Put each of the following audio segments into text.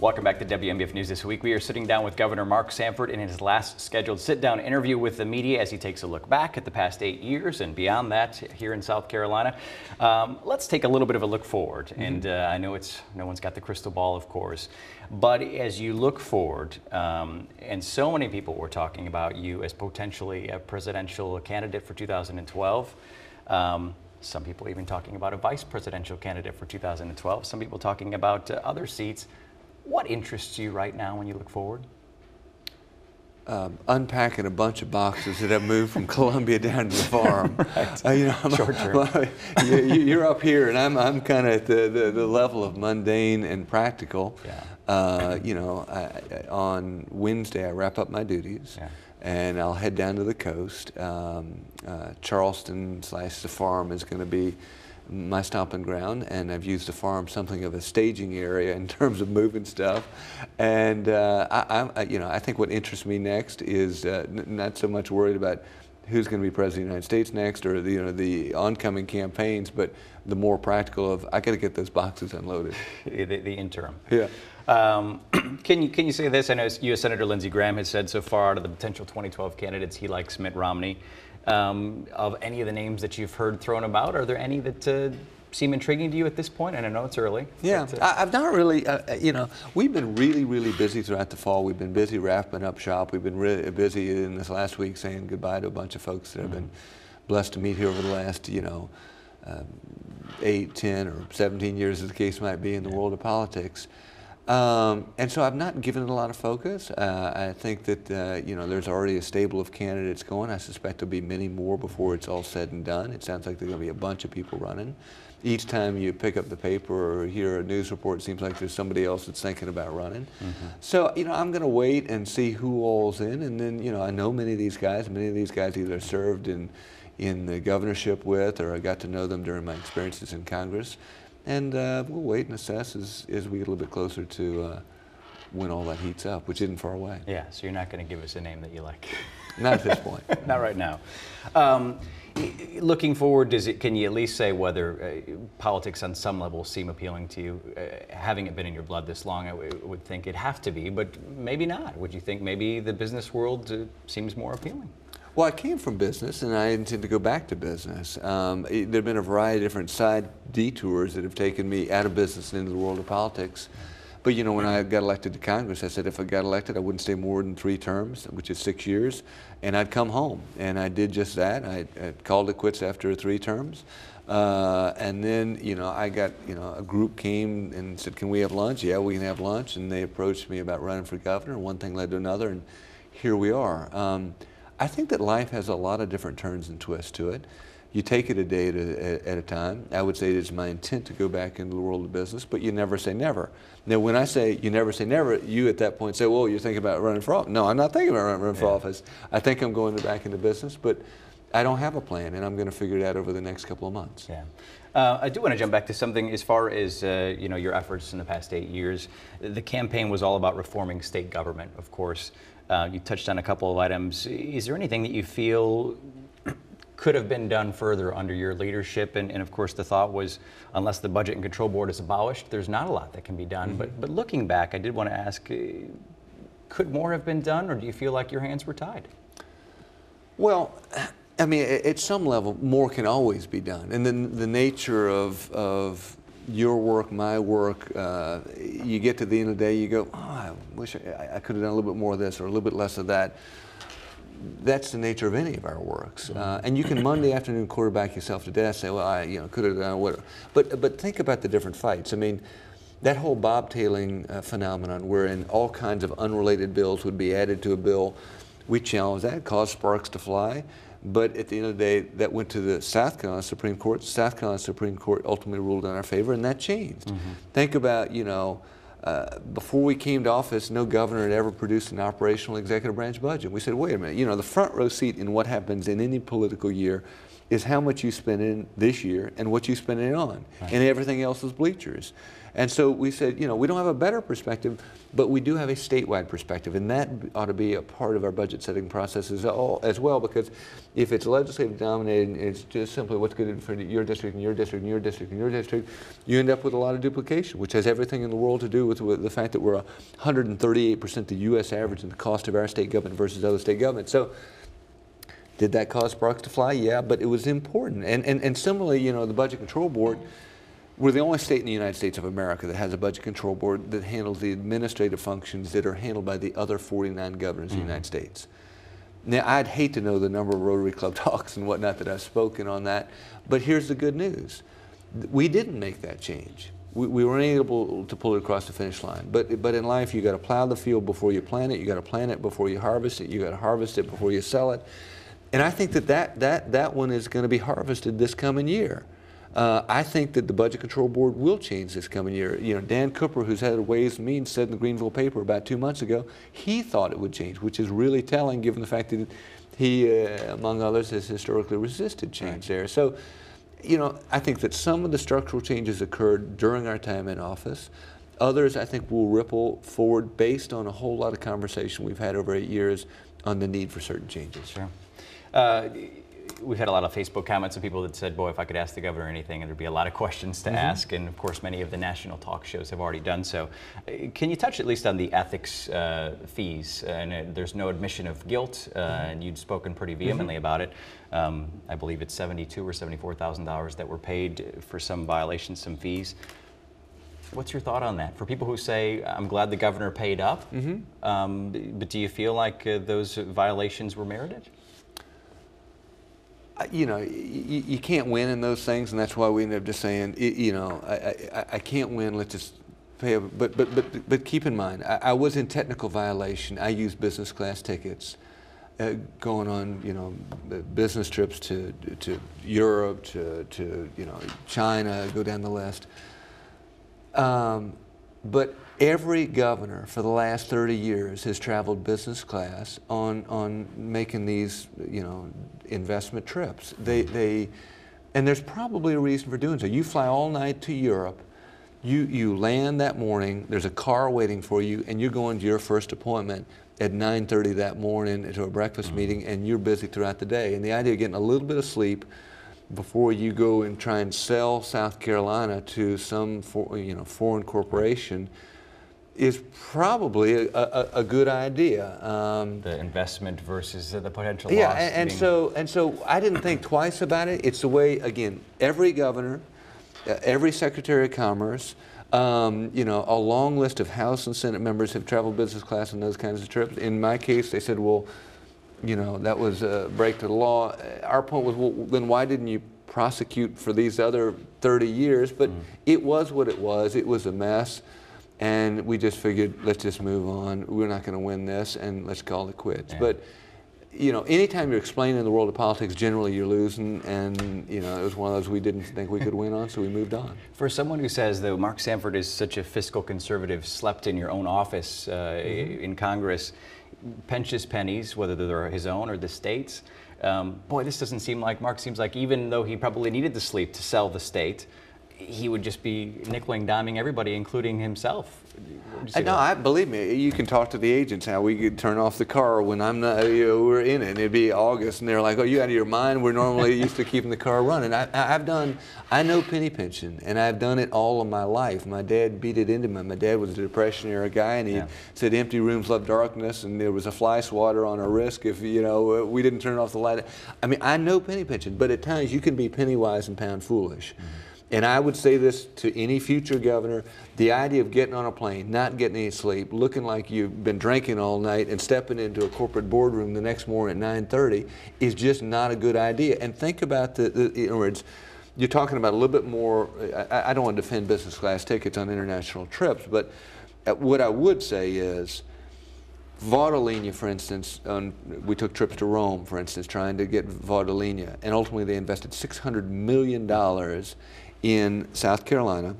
Welcome back to WMBF News this week. We are sitting down with Governor Mark Sanford in his last scheduled sit-down interview with the media as he takes a look back at the past eight years and beyond that here in South Carolina. Um, let's take a little bit of a look forward. Mm -hmm. And uh, I know it's no one's got the crystal ball, of course, but as you look forward, um, and so many people were talking about you as potentially a presidential candidate for 2012. Um, some people even talking about a vice presidential candidate for 2012. Some people talking about uh, other seats. What interests you right now when you look forward? Um, unpacking a bunch of boxes that have moved from Columbia down to the farm. right. Uh, you know, Short term. you're up here, and I'm, I'm kind of at the, the, the, level of mundane and practical. Yeah. Uh, you know, I, on Wednesday, I wrap up my duties. Yeah. And I'll head down to the coast. Um, uh, Charleston slash the farm is going to be my stomping ground, and I've used the farm something of a staging area in terms of moving stuff. And uh, I, I, you know, I think what interests me next is uh, not so much worried about who's going to be president of the United States next or the, you know, the oncoming campaigns, but the more practical of I got to get those boxes unloaded. the, the interim. Yeah. Um, can you can you say this? I know U.S. Senator Lindsey Graham has said so far out of the potential 2012 candidates, he likes Mitt Romney. Um, of any of the names that you've heard thrown about, are there any that uh, seem intriguing to you at this point? And I know it's early. Yeah, but, uh, I've not really, uh, uh, you know, we've been really, really busy throughout the fall. We've been busy wrapping up shop. We've been really busy in this last week saying goodbye to a bunch of folks that mm -hmm. have been mm-hmm. blessed to meet here over the last, you know, um, eight, ten, or 17 years, as the case might be, in the world of politics. Um, and so I've not given it a lot of focus. Uh, I think that uh, you know there's already a stable of candidates going. I suspect there'll be many more before it's all said and done. It sounds like there's going to be a bunch of people running. Each time you pick up the paper or hear a news report, it seems like there's somebody else that's thinking about running. Mm -hmm. So you know I'm going to wait and see who all's in, and then you know I know many of these guys. Many of these guys either served in in the governorship with, or I got to know them during my experiences in Congress. And uh, we'll wait and assess as, as we get a little bit closer to uh, when all that heats up, which isn't far away. Yeah, so you're not going to give us a name that you like. not at this point. not right now. Um, looking forward, does it, can you at least say whether uh, politics on some level seem appealing to you? Uh, having it been in your blood this long, I would think it'd have to be, but maybe not. Would you think maybe the business world uh, seems more appealing? Well, I came from business and I intend to go back to business. Um, there have been a variety of different side detours that have taken me out of business and into the world of politics. But you know, when I got elected to Congress, I said if I got elected, I wouldn't stay more than three terms, which is six years, and I'd come home. And I did just that. I, I called it quits after three terms. Uh, and then, you know, I got, you know, a group came and said, can we have lunch? Yeah, we can have lunch. And they approached me about running for governor. One thing led to another, and here we are. Um, I think that life has a lot of different turns and twists to it. You take it a day at a, at a time. I would say it is my intent to go back into the world of business, but you never say never. Now, when I say you never say never, you at that point say, well, you're thinking about running for office. No, I'm not thinking about running for yeah. office. I think I'm going back into business, but I don't have a plan, and I'm going to figure it out over the next couple of months. Yeah. Uh, I do want to jump back to something as far as uh, you know your efforts in the past eight years. The campaign was all about reforming state government, of course. Uh, you touched on a couple of items. Is there anything that you feel could have been done further under your leadership? And, and, of course, the thought was, unless the Budget and Control Board is abolished, there's not a lot that can be done. Mm -hmm. But, but looking back, I did want to ask, uh, could more have been done, or do you feel like your hands were tied? Well, I mean, at some level, more can always be done. And then the nature of, of your work, my work, uh, you get to the end of the day, you go, oh, I wish I, I could have done a little bit more of this or a little bit less of that. That's the nature of any of our works. Uh, and you can Monday afternoon quarterback yourself to death, say, well, I you know, could have done whatever. But, but think about the different fights. I mean, that whole bobtailing uh, phenomenon wherein all kinds of unrelated bills would be added to a bill, we challenged that, caused sparks to fly. But at the end of the day, that went to the South Carolina Supreme Court. South Carolina Supreme Court ultimately ruled in our favor, and that changed. Mm -hmm. Think about, you know, uh, before we came to office, no governor had ever produced an operational executive branch budget. We said, wait a minute, you know, the front row seat in what happens in any political year is how much you spend in this year and what you spend it on, Right. and everything else is bleachers. And so we said, you know, we don't have a better perspective, but we do have a statewide perspective, and that ought to be a part of our budget setting process as, all, as well, because if it's legislative dominated, it's just simply what's good for your district and your district and your district and your district, you end up with a lot of duplication, which has everything in the world to do with, with the fact that we're 138% the U.S. average in the cost of our state government versus other state governments. So did that cause sparks to fly? Yeah, but it was important. And, and, and similarly, you know, the Budget Control Board, we're the only state in the United States of America that has a Budget Control Board that handles the administrative functions that are handled by the other 49 governors of the mm-hmm. United States. Now, I'd hate to know the number of Rotary Club talks and whatnot that I've spoken on that, but here's the good news. We didn't make that change. We, we weren't able to pull it across the finish line. But, but in life, you got to plow the field before you plant it, you got to plant it before you harvest it, you got to harvest it before you sell it. And I think that that, that, that one is going to be harvested this coming year. Uh, I think that the Budget Control Board will change this coming year. You know, Dan Cooper, who's head of Ways and Means, said in the Greenville paper about two months ago, he thought it would change, which is really telling given the fact that he, uh, among others, has historically resisted change Right. there. So, you know, I think that some of the structural changes occurred during our time in office. Others, I think, will ripple forward based on a whole lot of conversation we've had over eight years on the need for certain changes. Sure. Uh, we've had a lot of Facebook comments of people that said, boy, if I could ask the governor anything, there'd be a lot of questions to ask. And of course, many of the national talk shows have already done so. Uh, Can you touch at least on the ethics uh, fees? And uh, there's no admission of guilt, uh, and you'd spoken pretty vehemently about it. Um, I believe it's 72 or 74,000 dollars that were paid for some violations, some fees. What's your thought on that? For people who say, I'm glad the governor paid up, um, but do you feel like uh, those violations were merited? You know, y- y- you can't win in those things, and that's why we ended up just saying, you know, I, I, I can't win. Let's just pay. But but but but keep in mind, I, I was in technical violation. I used business class tickets, uh, going on, you know, business trips to to Europe, to to you know China, go down the list. Um, but every governor for the last 30 years has traveled business class on, on making these, you know, investment trips. They, they, and there's probably a reason for doing so. You fly all night to Europe, you, you land that morning, there's a car waiting for you, and you're going to your first appointment at 9.30 that morning to a breakfast mm-hmm. meeting, and you're busy throughout the day. And the idea of getting a little bit of sleep, before you go and try and sell South Carolina to some for, you know foreign corporation is probably a, a, a good idea. Um, The investment versus the potential yeah, loss. and, and so and so I didn't think twice about it. It's the way again every governor, uh, every secretary of commerce. Um, you know, a long list of House and Senate members have traveled business class on those kinds of trips. In my case, they said, well, you know, that was a break to the law. Uh, Our point was, well, then why didn't you prosecute for these other 30 years? But it was what it was. It was a mess. And we just figured, let's just move on. We're not going to win this, and let's call it quits. Yeah. But, you know, anytime you're explaining the world of politics, generally you're losing. And, you know, it was one of those we didn't think we could win on, so we moved on. For someone who says, though, Mark Sanford is such a fiscal conservative, slept in your own office uh, Mm-hmm. in Congress, pinches pennies, whether they're his own or the state's. Um, boy, this doesn't seem like Mark seems like even though he probably needed the sleep to sell the state, he would just be nickel and diming everybody, including himself. What do you say No, I believe me. You can talk to the agents how we could turn off the car when I'm not. You know, we're in it. And it'd be August, and they're like, "Oh, you out of your mind?" We're normally used to keeping the car running. I, I've done. I know penny pinching, and I've done it all of my life. My dad beat it into me. My dad was a Depression era guy, and he Yeah. said, "Empty rooms love darkness," and there was a fly swatter on a risk if you know we didn't turn off the light. I mean, I know penny pinching, but at times you can be penny wise and pound foolish. Mm-hmm. And I would say this to any future governor the idea of getting on a plane, not getting any sleep, looking like you've been drinking all night, and stepping into a corporate boardroom the next morning at 9.30 is just not a good idea. And think about the, the in other words, you're talking about a little bit more. I, I don't want to defend business class tickets on international trips, but uh, what I would say is Vought-Alenia, for instance, we took trips to Rome, for instance, trying to get Vought-Alenia, and ultimately they invested $600 million in South Carolina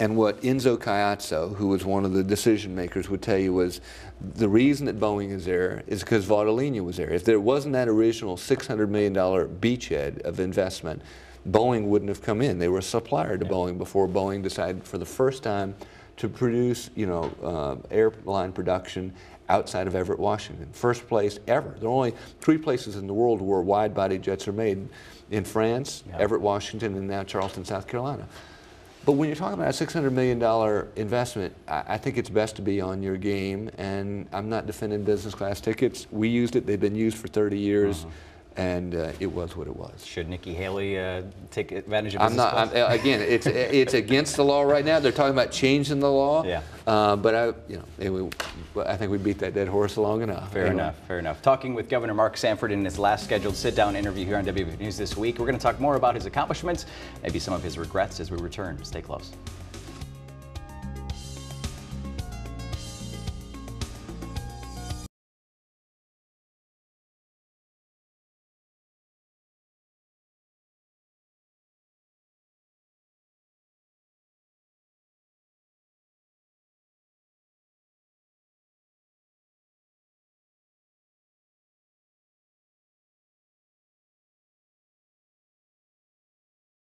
And what Enzo Caiazzo, who was one of the decision makers, would tell you was the reason that Boeing is there is because Vought-Alenia was there. If there wasn't that original $600 million beachhead of investment, Boeing wouldn't have come in. They were a supplier to Boeing before Boeing decided for the first time to produce, you know, uh, airline production outside of Everett, Washington. First place ever. There are only three places in the world where wide-body jets are made: in France, Yeah. Everett, Washington, and now Charleston, South Carolina. But when you're talking about a $600 million investment, I, I think it's best to be on your game. And I'm not defending business class tickets. We used it. They've been used for 30 years. Uh-huh. And uh, it was what it was. Should Nikki Haley uh, take advantage of I'm not. I'm, again, it's it's against the law right now. They're talking about changing the law. Yeah. Uh, but I, you know, anyway, I think we beat that dead horse long enough. Fair Anyway. enough, fair enough. Talking with Governor Mark Sanford in his last scheduled sit-down interview here on WB News this week. We're going to talk more about his accomplishments, maybe some of his regrets as we return. Stay close.